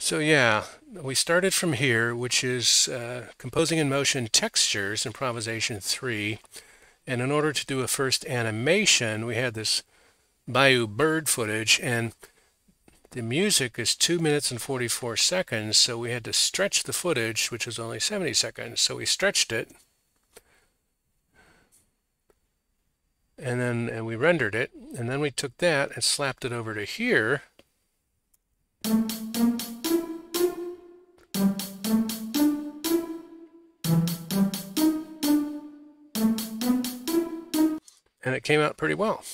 So yeah, we started from here, which is uh, composing in motion textures, improvisation three. And in order to do a first animation, we had this Bayou bird footage and the music is 2 minutes and 44 seconds, so we had to stretch the footage, which was only 70 seconds. So we stretched it and then and we rendered it and then we took that and slapped it over to here and it came out pretty well.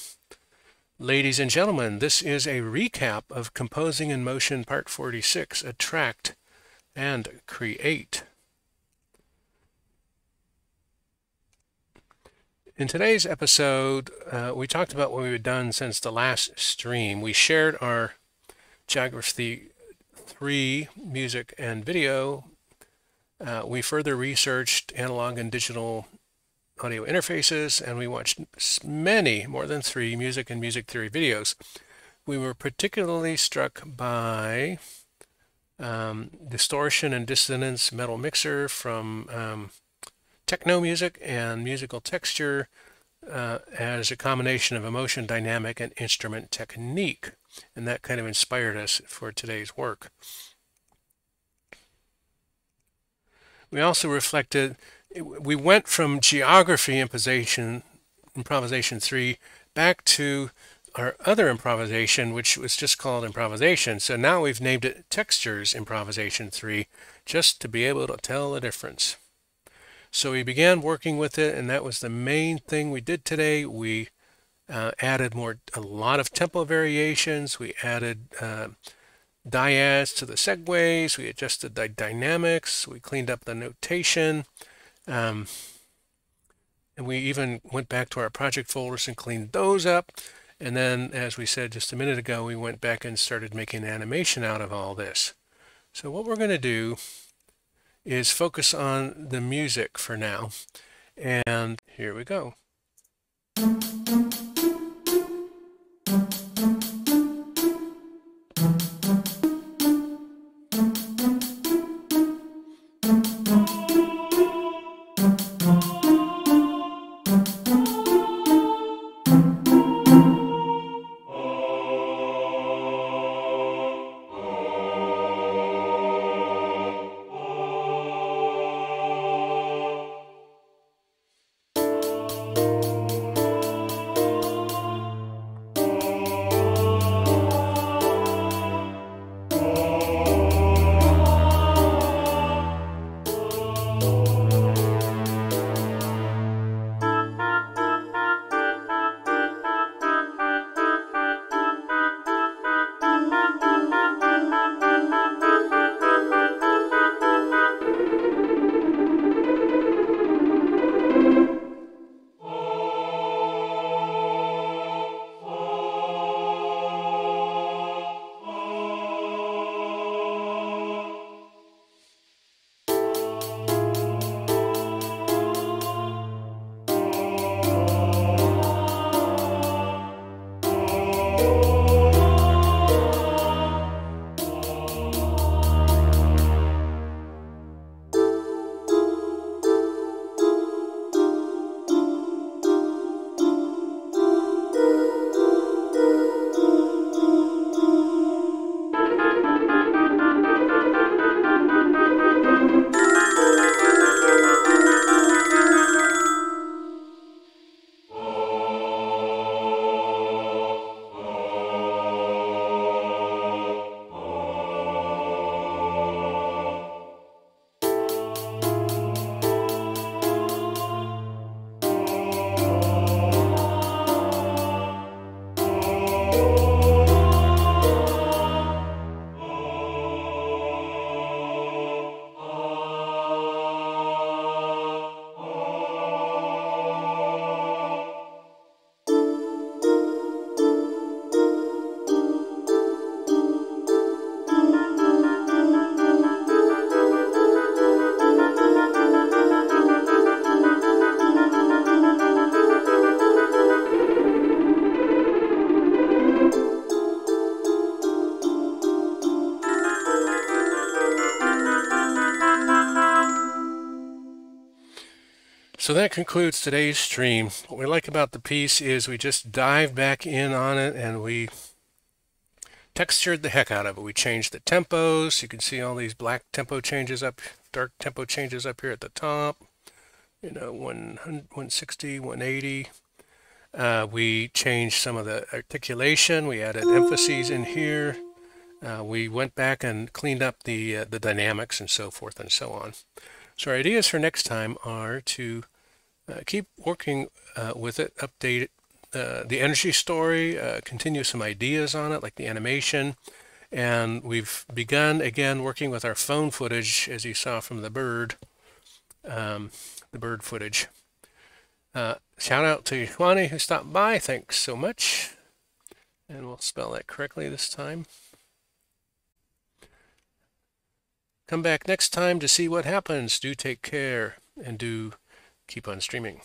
Ladies and gentlemen, this is a recap of Composing in Motion Part 46, Attract and Create. In today's episode, uh, we talked about what we've done since the last stream. We shared our Geography 3 music and video. Uh, we further researched analog and digital audio interfaces, and we watched many, more than three, music and music theory videos. We were particularly struck by um, distortion and dissonance metal mixer from um, techno music and musical texture uh, as a combination of emotion dynamic and instrument technique. And that kind of inspired us for today's work. We also reflected, we went from geography improvisation, improvisation three back to our other improvisation, which was just called improvisation. So now we've named it textures improvisation three, just to be able to tell the difference. So we began working with it, and that was the main thing we did today. We uh, added more, a lot of tempo variations. We added uh, dyads to the segues. We adjusted the dynamics. We cleaned up the notation. Um, and we even went back to our project folders and cleaned those up. And then, as we said just a minute ago, we went back and started making animation out of all this. So what we're going to do is focus on the music for now. And here we go. So that concludes today's stream. What we like about the piece is we just dive back in on it and we textured the heck out of it. We changed the tempos. You can see all these black tempo changes up, dark tempo changes up here at the top. You know, 160, 180. Uh, we changed some of the articulation. We added emphases in here. Uh, we went back and cleaned up the uh, the dynamics and so forth and so on. So our ideas for next time are to uh, keep working uh, with it, update uh, the energy story, uh, continue some ideas on it, like the animation. And we've begun again working with our phone footage, as you saw from the bird, um, the bird footage. Uh, shout out to Juani who stopped by. Thanks so much. And we'll spell that correctly this time. Come back next time to see what happens. Do take care and do keep on streaming.